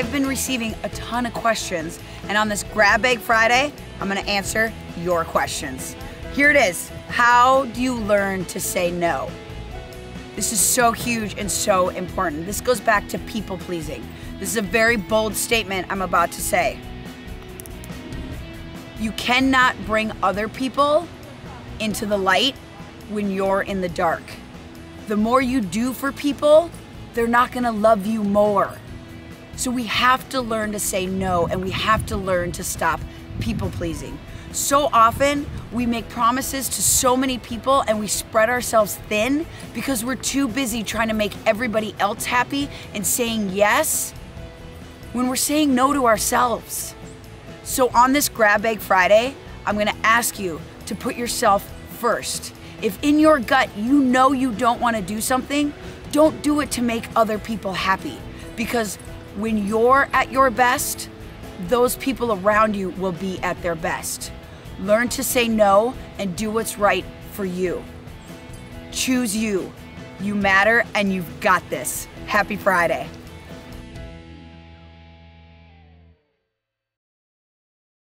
I've been receiving a ton of questions, and on this Grab Bag Friday, I'm gonna answer your questions. Here it is How do you learn to say no? This is so huge and so important. This goes back to people pleasing. This is a very bold statement I'm about to say. You cannot bring other people into the light when you're in the dark. The more you do for people, they're not gonna love you more. So we have to learn to say no and we have to learn to stop people pleasing. So often we make promises to so many people and we spread ourselves thin because we're too busy trying to make everybody else happy and saying yes when we're saying no to ourselves. So on this Grab Bag Friday, I'm gonna ask you to put yourself first. If in your gut you know you don't wanna do something, don't do it to make other people happy because when you're at your best, those people around you will be at their best. Learn to say no and do what's right for you. Choose you. You matter and you've got this. Happy Friday.